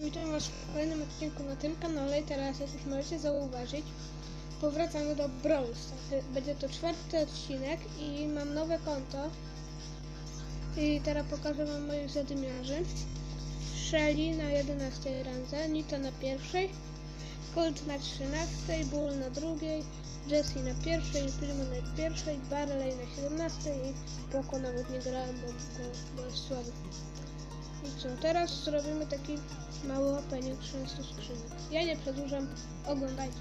Witam Was w kolejnym odcinku na tym kanale i teraz, jak już możecie zauważyć, powracamy do Brawl Stars. Będzie to czwarty odcinek i mam nowe konto. I teraz pokażę Wam moich zadymiarzy. Shelly na 11 randze, Nita na pierwszej, Colt na 13, Bull na drugiej, Jessie na pierwszej, Primo na pierwszej, Barley na 17 i Poco nawet nie grałem, bo, bo, bo jest słaby. Co, teraz zrobimy taki mały opening 13 skrzynek. Ja nie przedłużam, oglądajcie.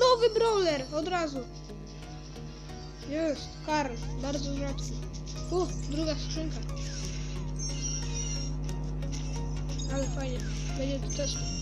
Nowy brawler, od razu. Jest, Karl, bardzo rzadki. U, druga skrzynka. Ale fajnie, będzie do testu.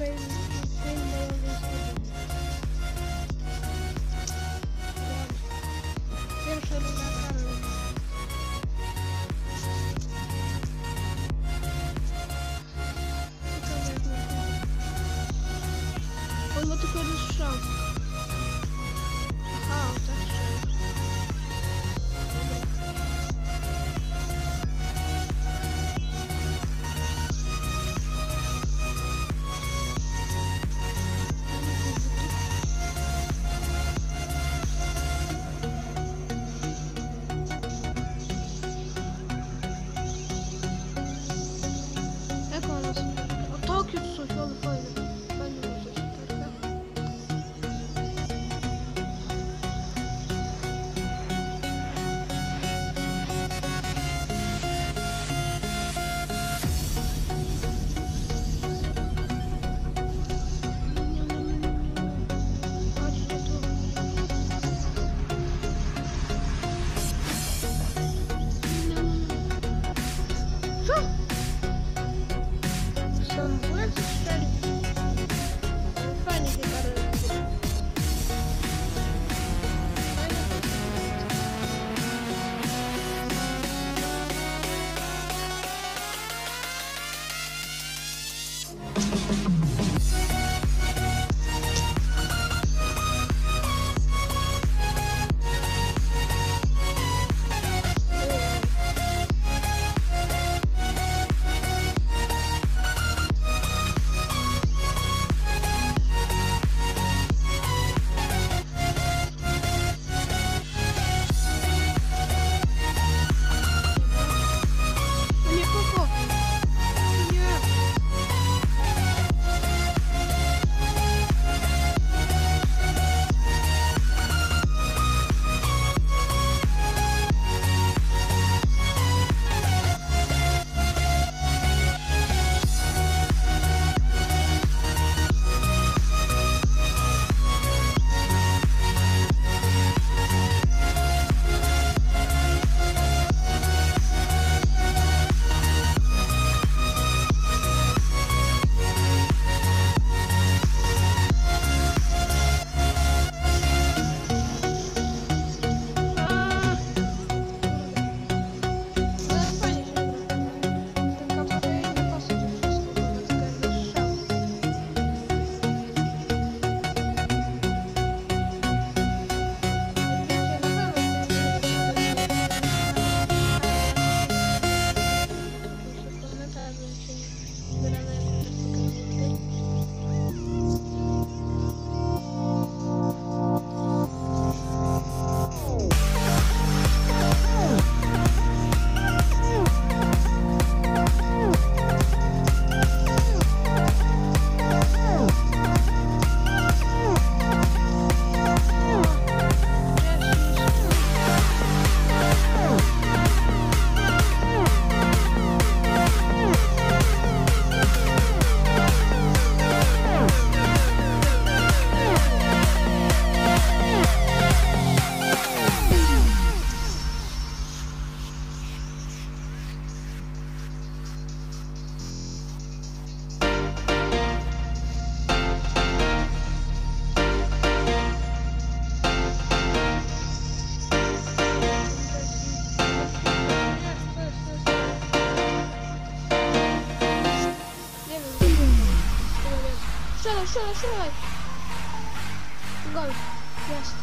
foi, foi meu vencedor. Eu choro na calma. Eu outro foi no chão. все, все, давай. Гон. Ясно.